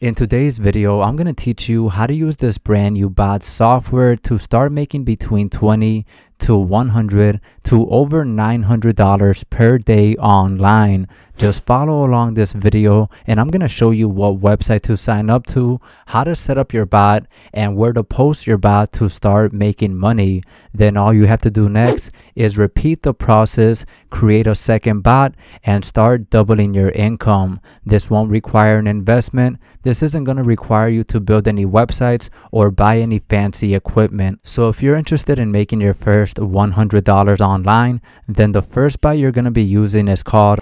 In today's video, I'm going to teach you how to use this brand new bot software to start making between 20 to 100 to over $900 per day online. Just follow along this video and I'm going to show you what website to sign up to, how to set up your bot, and where to post your bot to start making money. Then all you have to do next is repeat the process, create a second bot, and start doubling your income. This won't require an investment. This isn't going to require you to build any websites or buy any fancy equipment. So if you're interested in making your first $100 online, then the first bot you're going to be using is called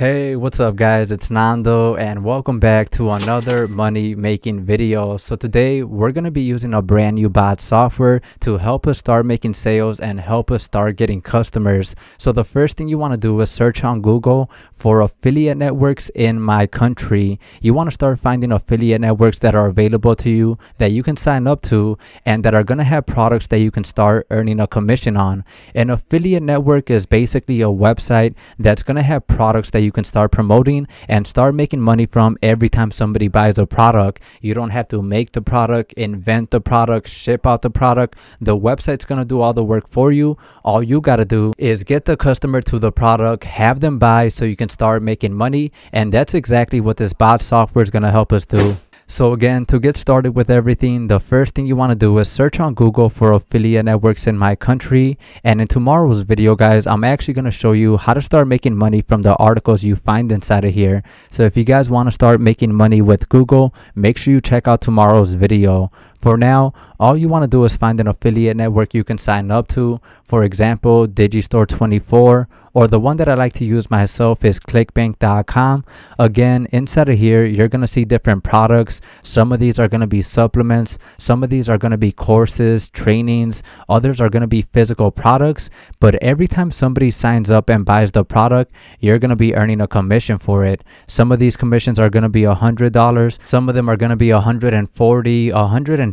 Hey, what's up guys? It's Nando and welcome back to another money making video. So today we're going to be using a brand new bot software to help us start making sales and help us start getting customers. So the first thing you want to do is search on Google for affiliate networks in my country. You want to start finding affiliate networks that are available to you that you can sign up to and that are going to have products that you can start earning a commission on. An affiliate network is basically a website that's going to have products that you you can start promoting and start making money from every time somebody buys a product. You don't have to make the product, invent the product, ship out the product. The website's going to do all the work for you. All you got to do is get the customer to the product, have them buy so you can start making money. And that's exactly what this bot software is going to help us do. So again, to get started with everything, the first thing you want to do is search on Google for affiliate networks in my country. And in tomorrow's video, guys, I'm actually going to show you how to start making money from the articles you find inside of here. So if you guys want to start making money with Google, make sure you check out tomorrow's video. For now, all you want to do is find an affiliate network you can sign up to. For example, Digistore24 or the one that I like to use myself is clickbank.com. Again, inside of here, you're going to see different products. Some of these are going to be supplements. Some of these are going to be courses, trainings. Others are going to be physical products. But every time somebody signs up and buys the product, you're going to be earning a commission for it. Some of these commissions are going to be $100. Some of them are going to be 140, 150.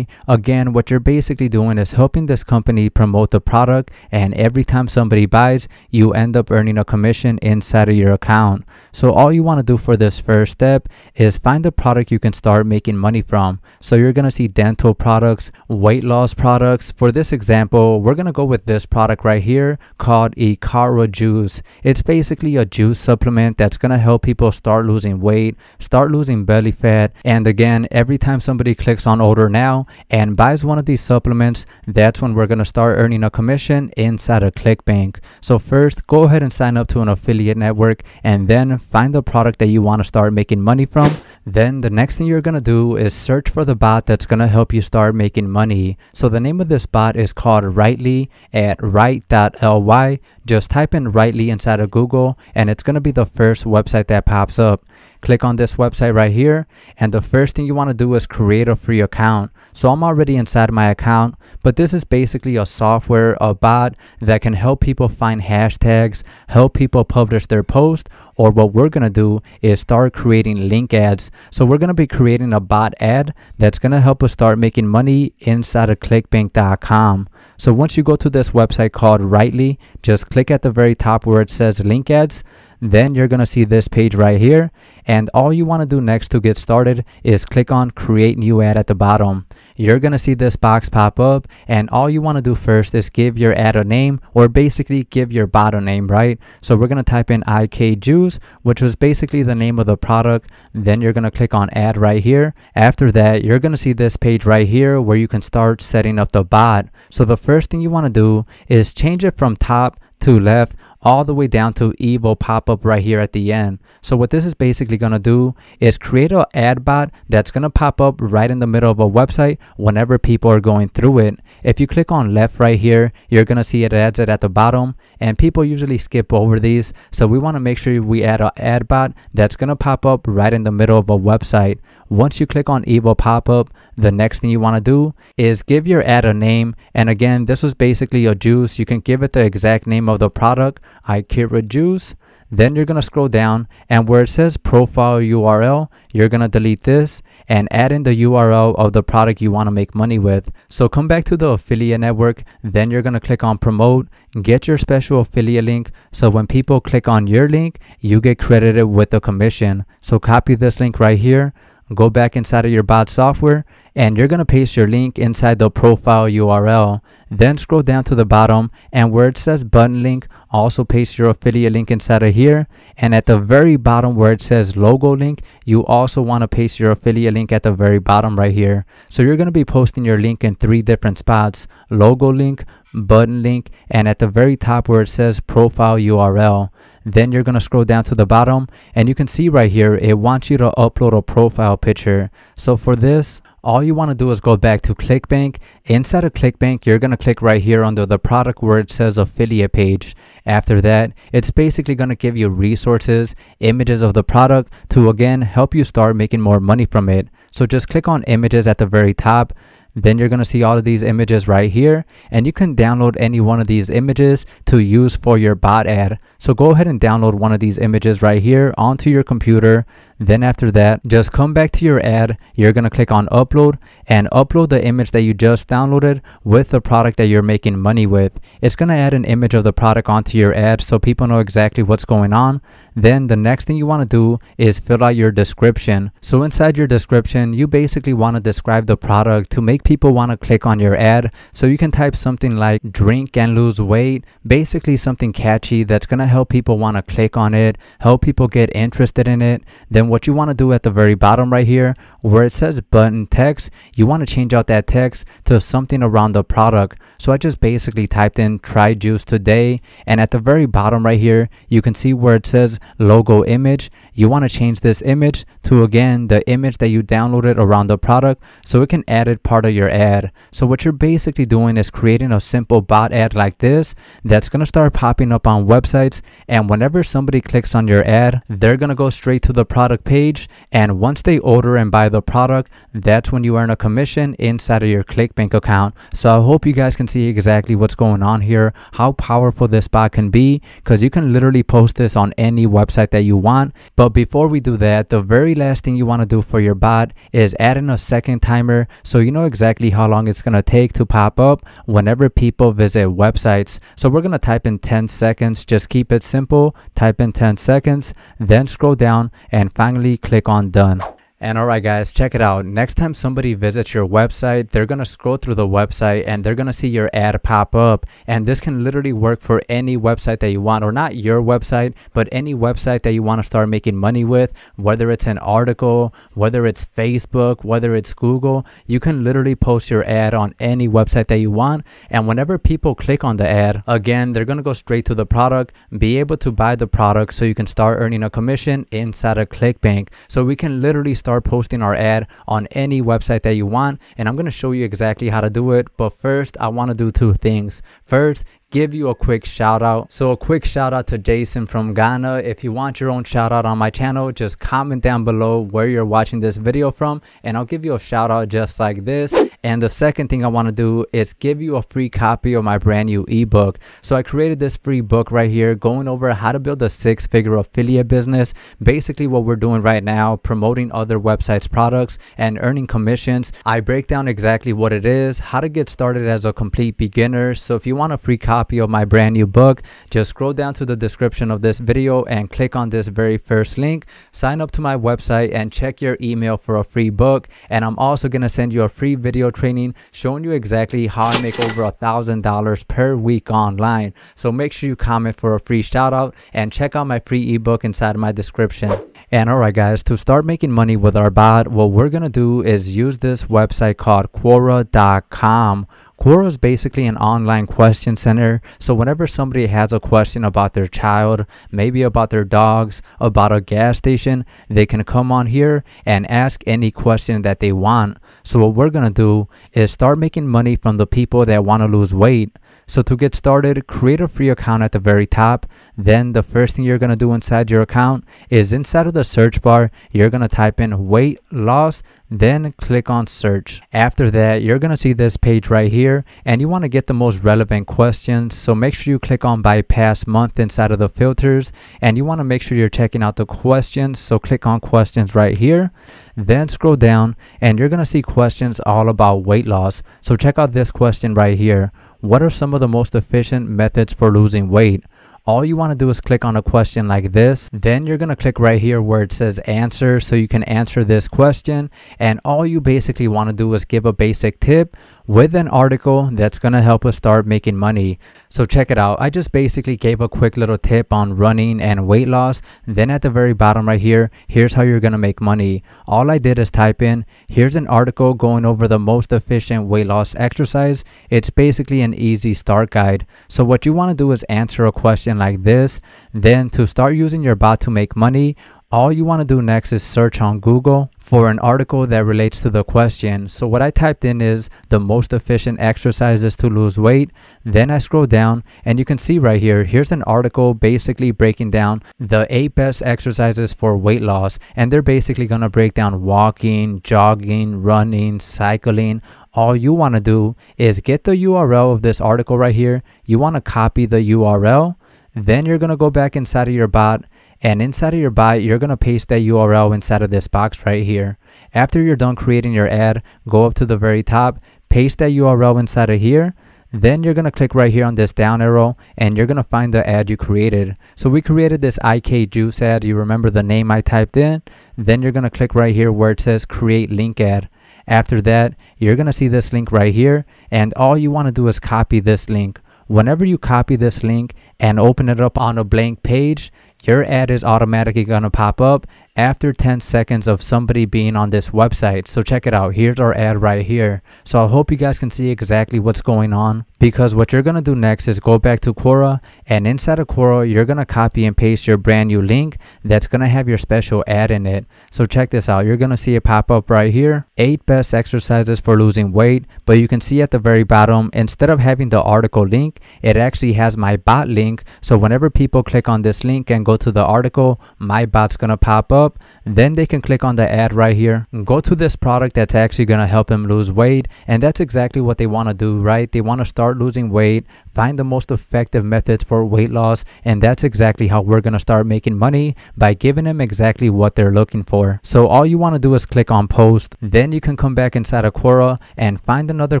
Again, what you're basically doing is helping this company promote the product. And every time somebody buys, you end up earning a commission inside of your account. So all you want to do for this first step is find a product you can start making money from. So you're going to see dental products, weight loss products. For this example, we're going to go with this product right here called Ikaria Juice. It's basically a juice supplement that's going to help people start losing weight, start losing belly fat. And again, every time somebody clicks on order now and buys one of these supplements, that's when we're going to start earning a commission inside of ClickBank. So first, go ahead and sign up to an affiliate network and then find the product that you want to start making money from. Then the next thing you're going to do is search for the bot that's going to help you start making money. So the name of this bot is called Rightly at write.ly. Just type in Rightly inside of Google and it's going to be the first website that pops up. Click on this website right here and the first thing you want to do is create a free account. So I'm already inside my account, but this is basically a software, a bot that can help people find hashtags, help people publish their post, or what we're going to do is start creating link ads. So we're going to be creating a bot ad that's going to help us start making money inside of clickbank.com. So once you go to this website called Rightly, just click at the very top where it says link ads then you're going to see this page right here. And all you want to do next to get started is click on create new ad at the bottom. You're to see this box pop up and all you want to do first is give your ad a name or basically give your bot a name, right? So we're to type in IK Juice, which was basically the name of the product. Then you're to click on add right here. After that, you're to see this page right here where you can start setting up the bot. So the first thing you want to do is change it from top to left all the way down to Evo pop up right here at the end. So what this is basically going to do is create an ad bot that's going to pop up right in the middle of a website whenever people are going through it. If you click on left right here, you're going to see it adds it at the bottom and people usually skip over these. So we want to make sure we add an ad bot that's going to pop up right in the middle of a website. Once you click on Evo pop up, the next thing you want to do is give your ad a name. And again, this was basically a juice. You can give it the exact name of the product, Ikaria juice. Then you're going to scroll down and where it says profile URL, you're going to delete this and add in the URL of the product you want to make money with. So come back to the affiliate network, then you're going to click on promote, get your special affiliate link. So when people click on your link, you get credited with a commission. So copy this link right here, go back inside of your bot software and you're going to paste your link inside the profile URL. Then scroll down to the bottom and where it says button link, also paste your affiliate link inside of here. And at the very bottom where it says logo link, you also want to paste your affiliate link at the very bottom right here. So you're going to be posting your link in three different spots, logo link, button link, and at the very top where it says profile URL. Then you're going to scroll down to the bottom and you can see right here, it wants you to upload a profile picture. So for this, all you want to do is go back to ClickBank. Inside of ClickBank, you're going to click right here under the product where it says affiliate page. After that, it's basically going to give you resources, images of the product to again help you start making more money from it. So just click on images at the very top. Then you're going to see all of these images right here and you can download any one of these images to use for your bot ad. So go ahead and download one of these images right here onto your computer. Then after that, just come back to your ad. You're going to click on upload and upload the image that you just downloaded with the product that you're making money with. It's going to add an image of the product onto your ad so people know exactly what's going on. Then the next thing you want to do is fill out your description. So inside your description, you basically want to describe the product to make people want to click on your ad. So you can type something like drink and lose weight, basically something catchy that's going to help people want to click on it, help people get interested in it. Then what you want to do at the very bottom right here, where it says button text, you want to change out that text to something around the product. So I just basically typed in try juice today. And at the very bottom right here, you can see where it says logo image. You want to change this image to again, the image that you downloaded around the product so it can add it part of your ad. So what you're basically doing is creating a simple bot ad like this that's going to start popping up on websites. And whenever somebody clicks on your ad, they're going to go straight to the product page. And once they order and buy the product, that's when you earn a commission inside of your ClickBank account. So I hope you guys can see exactly what's going on here, how powerful this bot can be, because you can literally post this on any website that you want. But before we do that, the very last thing you want to do for your bot is add in a second timer so you know exactly how long it's going to take to pop up whenever people visit websites. So we're going to type in 10 seconds. Just keep it simple. Type in 10 seconds, then scroll down and finally click on done. And alright guys, check it out. Next time somebody visits your website, they're going to scroll through the website and they're going to see your ad pop up. And this can literally work for any website that you want, or not your website, but any website that you want to start making money with, whether it's an article, whether it's Facebook, whether it's Google, you can literally post your ad on any website that you want. And whenever people click on the ad, again, they're going to go straight to the product, be able to buy the product so you can start earning a commission inside of ClickBank. So we can literally start start posting our ad on any website that you want. And I'm going to show you exactly how to do it. But first, I want to do two things. First, give you a quick shout out. So a quick shout out to Jason from Ghana. If you want your own shout out on my channel, just comment down below where you're watching this video from and I'll give you a shout out just like this. And the second thing I want to do is give you a free copy of my brand new ebook. So I created this free book right here going over how to build a six figure affiliate business. Basically what we're doing right now, promoting other websites products and earning commissions. I break down exactly what it is, how to get started as a complete beginner. So if you want a free copy copy of my brand new book, just scroll down to the description of this video and click on this very first link. Sign up to my website and check your email for a free book. And I'm also going to send you a free video training showing you exactly how I make over a thousand dollars per week online. So make sure you comment for a free shout out and check out my free ebook inside my description. And alright guys, to start making money with our bot, what we're gonna do is use this website called Quora.com Quora is basically an online question center. So whenever somebody has a question about their child, maybe about their dogs, about a gas station, they can come on here and ask any question that they want. So what we're going to do is start making money from the people that want to lose weight. So to get started, create a free account at the very top. Then the first thing you're going to do inside your account is inside of the search bar, you're going to type in weight loss then click on search. After that, you're going to see this page right here and you want to get the most relevant questions. So make sure you click on bypass month inside of the filters and you want to make sure you're checking out the questions. So click on questions right here, then scroll down and you're going to see questions all about weight loss. So check out this question right here. What are some of the most efficient methods for losing weight? all you want to do is click on a question like this. Then you're going to click right here where it says answer so you can answer this question. And all you basically want to do is give a basic tip with an article that's going to help us start making money. So check it out. I just basically gave a quick little tip on running and weight loss. Then at the very bottom right here, here's how you're going to make money. All I did is type in, here's an article going over the most efficient weight loss exercise. It's basically an easy start guide. So what you want to do is answer a question like this. Then to start using your bot to make money, all you want to do next is search on Google for an article that relates to the question. So what I typed in is the most efficient exercises to lose weight. Then I scroll down and you can see right here, here's an article basically breaking down the eight best exercises for weight loss. And they're basically going to break down walking, jogging, running, cycling, all you want to do is get the URL of this article right here. You want to copy the URL. Then you're going to go back inside of your bot and inside of your bot, you're going to paste that URL inside of this box right here. After you're done creating your ad, go up to the very top, paste that URL inside of here. Then you're going to click right here on this down arrow and you're going to find the ad you created. So we created this IK Juice ad. You remember the name I typed in. Then you're going to click right here where it says create link ad. After that, you're going to see this link right here. And all you want to do is copy this link. Whenever you copy this link and open it up on a blank page, your ad is automatically going to pop up after 10 seconds of somebody being on this website. So check it out. Here's our ad right here. So I hope you guys can see exactly what's going on because what you're going to do next is go back to Quora and inside of Quora, you're going to copy and paste your brand new link that's going to have your special ad in it. So check this out. You're going to see it pop up right here. Eight best exercises for losing weight. But you can see at the very bottom, instead of having the article link, it actually has my bot link. So whenever people click on this link and go to the article, my bot's going to pop up then they can click on the ad right here go to this product that's actually going to help them lose weight and that's exactly what they want to do right they want to start losing weight find the most effective methods for weight loss and that's exactly how we're going to start making money by giving them exactly what they're looking for. So all you want to do is click on post. Then you can come back inside of Quora and find another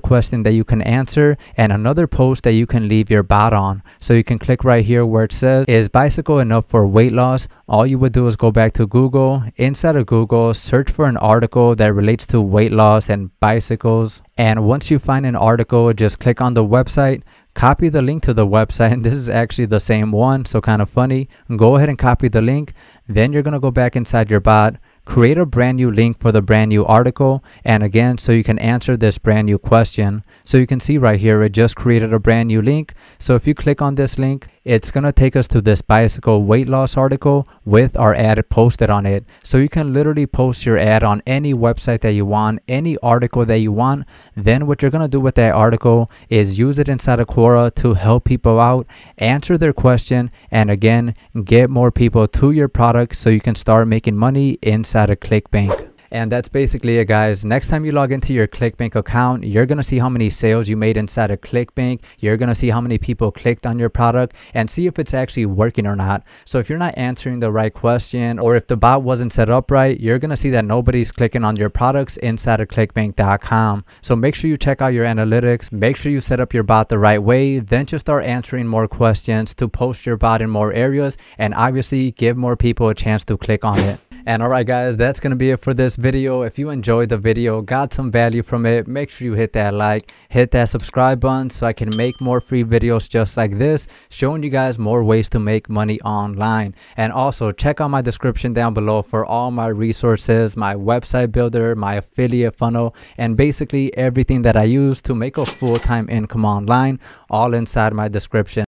question that you can answer and another post that you can leave your bot on. So you can click right here where it says is bicycle enough for weight loss? All you would do is go back to Google. Inside of Google, search for an article that relates to weight loss and bicycles. And once you find an article, just click on the website, copy the link to the website. And this is actually the same one, so kind of funny. Go ahead and copy the link. Then you're going to go back inside your bot, create a brand new link for the brand new article and again so you can answer this brand new question so you can see right here it just created a brand new link so if you click on this link it's going to take us to this bicycle weight loss article with our ad posted on it. So you can literally post your ad on any website that you want, any article that you want. Then what you're going to do with that article is use it inside of Quora to help people out, answer their question, and again, get more people to your product so you can start making money inside of ClickBank. And that's basically it, guys. Next time you log into your ClickBank account, you're to see how many sales you made inside of ClickBank. You're to see how many people clicked on your product and see if it's actually working or not. So if you're not answering the right question or if the bot wasn't set up right, you're to see that nobody's clicking on your products inside of clickbank.com. So make sure you check out your analytics. Make sure you set up your bot the right way. Then just start answering more questions to post your bot in more areas and obviously give more people a chance to click on it. And alright guys, that's going to be it for this video. If you enjoyed the video, got some value from it, make sure you hit that like, hit that subscribe button so I can make more free videos just like this, showing you guys more ways to make money online. And also check out my description down below for all my resources, my website builder, my affiliate funnel, and basically everything that I use to make a full-time income online, all inside my description.